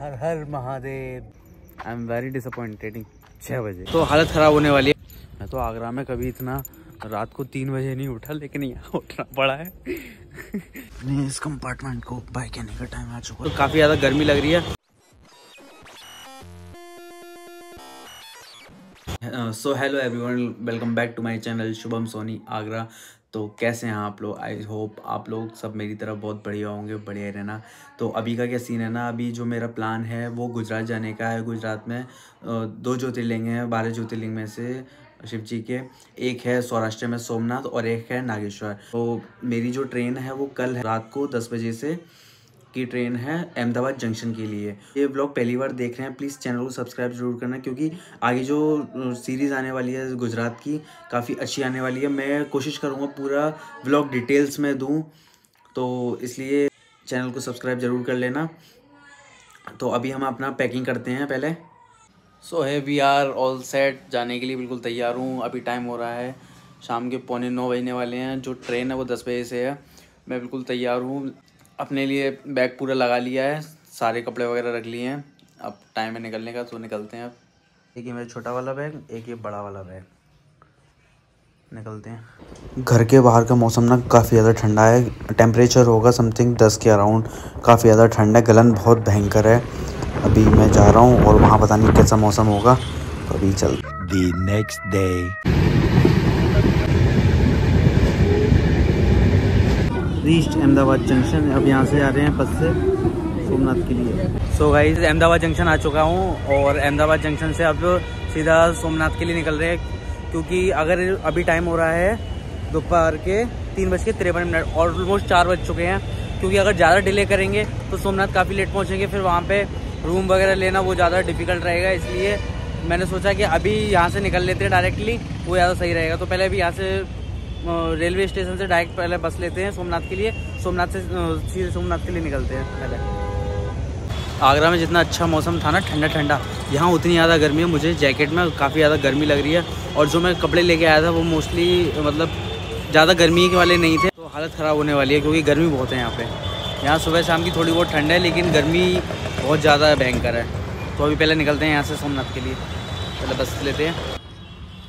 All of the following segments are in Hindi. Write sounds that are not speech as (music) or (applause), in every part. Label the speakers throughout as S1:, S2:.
S1: Her her Mahadev. I am very disappointed छः बजे। तो हालत ख़राब होने वाली है। मैं तो आगरा में कभी इतना रात को तीन बजे नहीं उठा लेकिन यहाँ उठना पड़ा है। (laughs) इस कंपार्टमेंट को बाय कहने का टाइम आ चुका है। तो काफ़ी ज़्यादा गर्मी लग रही है। So hello everyone welcome back to my channel Shubham Soni Agra तो कैसे हैं आप लोग? आई होप आप लोग सब मेरी तरफ़ बहुत बढ़िया होंगे, बढ़िया रहना। तो अभी का क्या सीन है ना? अभी जो मेरा प्लान है, वो गुजरात जाने का है। गुजरात में दो ज्योतिर्लिंग हैं, बारह ज्योतिर्लिंग में से शिव जी के। एक है सौराष्ट्र में सोमनाथ और एक है नागेश्वर। तो मेरी जो ट्रेन है, वो कल है। रात को दस बजे से की ट्रेन है अहमदाबाद जंक्शन के लिए। ये ब्लॉग पहली बार देख रहे हैं प्लीज़ चैनल को सब्सक्राइब ज़रूर करना क्योंकि आगे जो सीरीज़ आने वाली है गुजरात की, काफ़ी अच्छी आने वाली है। मैं कोशिश करूँगा पूरा ब्लॉग डिटेल्स में दूँ तो इसलिए चैनल को सब्सक्राइब ज़रूर कर लेना। तो अभी हम अपना पैकिंग करते हैं पहले। सो है वी आर ऑल सेट जाने के लिए बिल्कुल तैयार हूँ। अभी टाइम हो रहा है, शाम के पौने नौ बजने वाले हैं। जो ट्रेन है वो दस बजे से है। मैं बिल्कुल तैयार हूँ। अपने लिए बैग पूरा लगा लिया है, सारे कपड़े वगैरह रख लिए हैं। अब टाइम है निकलने का तो निकलते हैं अब। एक ये मेरा छोटा वाला बैग, एक ये बड़ा वाला बैग। निकलते हैं। घर के बाहर का मौसम ना काफ़ी ज़्यादा ठंडा है। टेम्परेचर होगा समथिंग दस के अराउंड काफ़ी ज़्यादा ठंड है। गलन बहुत भयंकर है। अभी मैं जा रहा हूँ और वहाँ पता नहीं कैसा मौसम होगा। अभी चल दी next day rest Ahmedabad junction अब यहाँ से आ रहे हैं बस से सोमनाथ के लिए। सो गाइज़ अहमदाबाद जंक्शन आ चुका हूँ और अहमदाबाद जंक्शन से अब सीधा सोमनाथ के लिए निकल रहे हैं क्योंकि अगर अभी टाइम हो रहा है दोपहर के तीन बज के तिरपन मिनट ऑलमोस्ट चार बज चुके हैं। क्योंकि अगर ज़्यादा डिले करेंगे तो सोमनाथ काफ़ी लेट पहुँचेंगे, फिर वहाँ पर रूम वगैरह लेना वो ज़्यादा डिफ़िकल्ट रहेगा, इसलिए मैंने सोचा कि अभी यहाँ से निकल लेते हैं डायरेक्टली वो ज़्यादा सही रहेगा। तो पहले अभी यहाँ से रेलवे स्टेशन से डायरेक्ट पहले बस लेते हैं सोमनाथ के लिए। सोमनाथ से सीधे सोमनाथ के लिए निकलते हैं पहले। आगरा में जितना अच्छा मौसम था ना, ठंडा ठंडा, यहाँ उतनी ज़्यादा गर्मी है मुझे जैकेट में, काफ़ी ज़्यादा गर्मी लग रही है। और जो मैं कपड़े लेके आया था वो मोस्टली मतलब ज़्यादा गर्मी के वाले नहीं थे। तो हालत ख़राब होने वाली है क्योंकि गर्मी बहुत है यहाँ पे। यहाँ सुबह शाम की थोड़ी बहुत ठंड है, लेकिन गर्मी बहुत ज़्यादा भयंकर है। तो अभी पहले निकलते हैं यहाँ से सोमनाथ के लिए। पहले बस लेते हैं।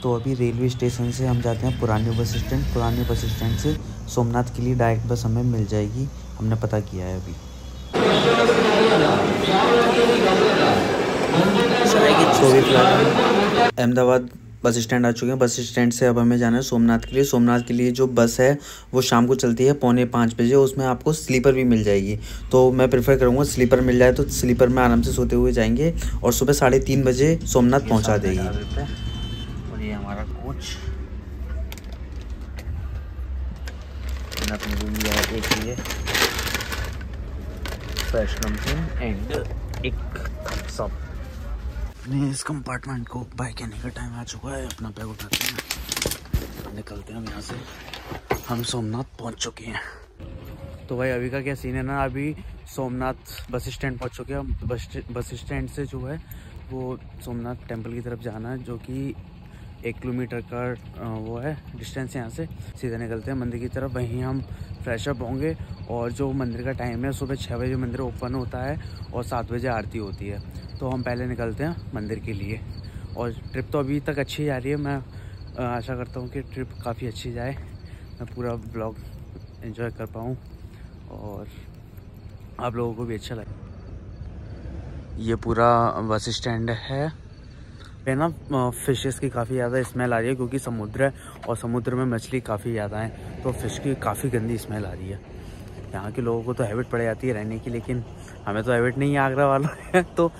S1: तो अभी रेलवे स्टेशन से हम जाते हैं पुराने बस स्टैंड। पुराने बस स्टैंड से सोमनाथ के लिए डायरेक्ट बस हमें मिल जाएगी, हमने पता किया है अभी। अहमदाबाद बस स्टैंड आ चुके हैं। बस स्टैंड से अब हमें जाना है सोमनाथ के लिए। सोमनाथ के लिए जो बस है, वो शाम को चलती है पौने पाँच बजे। उसमें आपको स्लीपर भी मिल जाएगी। तो मैं प्रेफर करूँगा स्लीपर मिल जाए तो स्लीपर में आराम से सोते हुए जाएँगे और सुबह साढ़े तीन बजे सोमनाथ पहुँचा देगी। कोच अपने रूम लिया है। एक लिए फ्रेश नमकीन एंड एक थम्स अप इस कंपार्टमेंट को बाय करने का टाइम आ चुका है। अपना बैग उठाते हैं। निकलते हैं हम यहाँ से। हम सोमनाथ पहुँच चुके हैं। तो भाई अभी का क्या सीन है ना? अभी सोमनाथ बस स्टैंड पहुँच चुके हैं। बस बस स्टैंड से जो है वो सोमनाथ टेंपल की तरफ़ जाना है जो कि एक किलोमीटर का वो है डिस्टेंस यहाँ से। सीधे निकलते हैं मंदिर की तरफ़। वहीं हम फ्रेशअप होंगे और जो मंदिर का टाइम है, सुबह छः बजे मंदिर ओपन होता है और सात बजे आरती होती है। तो हम पहले निकलते हैं मंदिर के लिए। और ट्रिप तो अभी तक अच्छी जा रही है। मैं आशा करता हूँ कि ट्रिप काफ़ी अच्छी जाए। मैं पूरा ब्लॉग इन्जॉय कर पाऊँ और आप लोगों को भी अच्छा लगे। ये पूरा बस स्टैंड है। पे ना फिशेस की काफ़ी ज़्यादा स्मेल आ रही है, क्योंकि समुद्र है और समुद्र में मछली काफ़ी ज़्यादा है तो फ़िश की काफ़ी गंदी स्मेल आ रही है। यहाँ के लोगों को तो हैबिट पड़ जाती है रहने की, लेकिन हमें तो हैबिट नहीं है आगरा वालों (laughs) है तो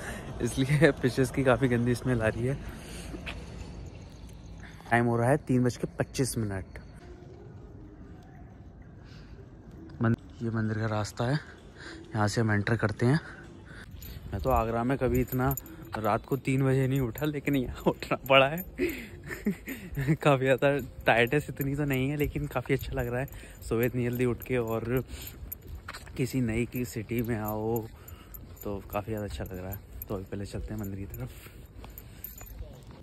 S1: इसलिए फिशेस की काफ़ी गंदी स्मेल आ रही है। टाइम हो रहा है तीन बज के पच्चीस मिनट। ये मंदिर का रास्ता है। यहाँ से हम एंटर करते हैं। मैं तो आगरा में कभी इतना रात को तीन बजे नहीं उठा, लेकिन यहाँ उठना पड़ा है। (laughs) काफ़ी ज़्यादा टायर्डनेस इतनी तो नहीं है, लेकिन काफ़ी अच्छा लग रहा है। सुबह इतनी जल्दी उठ के और किसी नई की सिटी में आओ तो काफ़ी ज़्यादा अच्छा लग रहा है। तो अभी पहले चलते हैं मंदिर की तरफ़।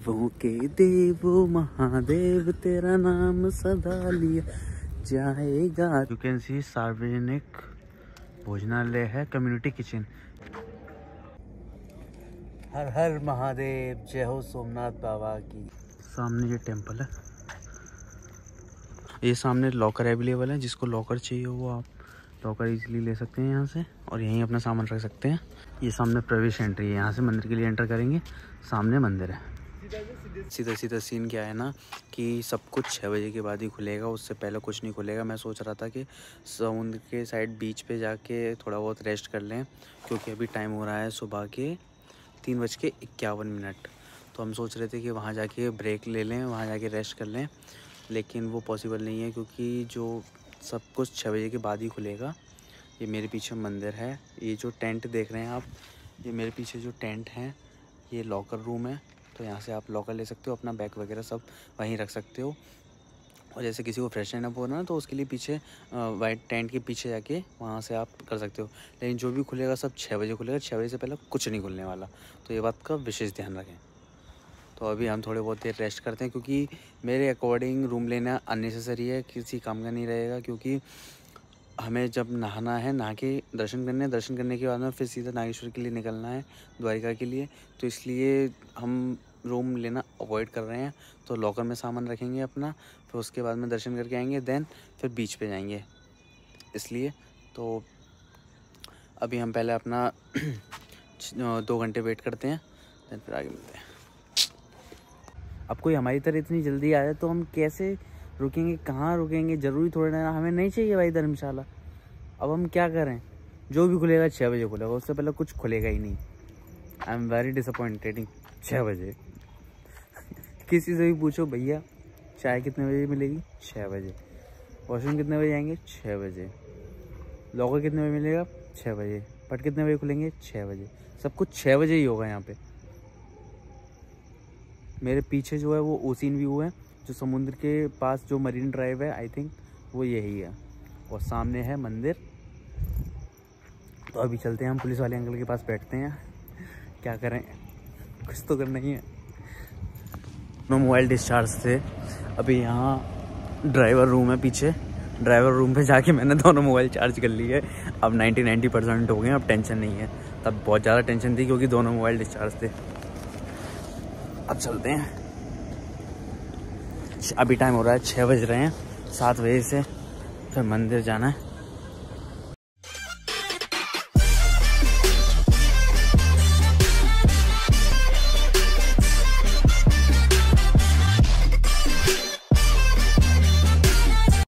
S1: वो के देव, महादेव, तेरा नाम सदा लिया जाएगा। यू कैन सी सार्वजनिक भोजनालय है कम्युनिटी किचन हर हर महादेव, जय हो सोमनाथ बाबा की। सामने ये टेंपल है। ये सामने लॉकर अवेलेबल है, जिसको लॉकर चाहिए वो आप लॉकर इजीली ले सकते हैं यहाँ से, और यहीं अपना सामान रख सकते हैं। ये सामने प्रवेश एंट्री है, यहाँ से मंदिर के लिए एंटर करेंगे। सामने मंदिर है। सीधा सीधा सीन क्या है ना, कि सब कुछ छः बजे के बाद ही खुलेगा, उससे पहले कुछ नहीं खुलेगा। मैं सोच रहा था कि समुद्र के साइड बीच पे जाके थोड़ा बहुत रेस्ट कर लें, क्योंकि अभी टाइम हो रहा है सुबह के तीन बज के इक्यावन मिनट। तो हम सोच रहे थे कि वहाँ जाके ब्रेक ले लें, वहाँ जाके रेस्ट कर लें, लेकिन वो पॉसिबल नहीं है क्योंकि जो सब कुछ छः बजे के बाद ही खुलेगा। ये मेरे पीछे मंदिर है, ये जो टेंट देख रहे हैं आप, ये मेरे पीछे जो टेंट हैं, ये लॉकर रूम है। तो यहाँ से आप लॉकर ले सकते हो, अपना बैग वगैरह सब वहीं रख सकते हो। और जैसे किसी को फ्रेश अप होना तो उसके लिए पीछे वाइट टेंट के पीछे जाके वहाँ से आप कर सकते हो। लेकिन जो भी खुलेगा सब छः बजे खुलेगा छः बजे से पहले कुछ नहीं खुलने वाला। तो ये बात का विशेष ध्यान रखें। तो अभी हम थोड़े बहुत देर रेस्ट करते हैं, क्योंकि मेरे अकॉर्डिंग रूम लेना अननेसेसरी है, किसी काम का नहीं रहेगा, क्योंकि हमें जब नहाना है, नहा के दर्शन करने दर्शन करने के बाद में फिर सीधा नागेश्वर के लिए निकलना है, द्वारिका के लिए। तो इसलिए हम रूम लेना अवॉइड कर रहे हैं तो लॉकर में सामान रखेंगे अपना, फिर उसके बाद में दर्शन करके आएँगे देन फिर बीच पे जाएँगे। इसलिए तो अभी हम पहले अपना (clears throat) दो घंटे वेट करते हैं देन फिर आगे मिलते हैं। अब कोई हमारी तरह इतनी जल्दी आया तो हम कैसे रुकेंगे, कहाँ रुकेंगे? ज़रूरी थोड़ा ना, हमें नहीं चाहिए भाई धर्मशाला। अब हम क्या करें? जो भी खुलेगा छः बजे खुलेगा, उससे पहले कुछ खुलेगा ही नहीं। आई एम वेरी डिसअपॉइंटेड छः बजे। किसी से भी पूछो, भैया, चाय कितने बजे मिलेगी? छः बजे। वॉशरूम कितने बजे आएँगे? छः बजे। लॉकर कितने बजे मिलेगा? छः बजे। पट कितने बजे खुलेंगे? छः बजे। सब कुछ छः बजे ही होगा यहाँ पे। मेरे पीछे जो है वो ओसिन व्यू है, जो समुद्र के पास जो मरीन ड्राइव है आई थिंक वो यही है। और सामने है मंदिर। तो अभी चलते हैं, हम पुलिस वाले अंकल के पास बैठते हैं। क्या करें? कुछ तो करना ही है। मैं मोबाइल डिस्चार्ज थे। अभी यहाँ ड्राइवर रूम है पीछे। ड्राइवर रूम पे जाके मैंने दोनों मोबाइल चार्ज कर लिए। अब 90 90 परसेंट हो गए अब टेंशन नहीं है। तब बहुत ज़्यादा टेंशन थी क्योंकि दोनों मोबाइल डिस्चार्ज थे। अब चलते हैं। अभी टाइम हो रहा है छः बज रहे हैं, सात बजे से फिर मंदिर जाना है।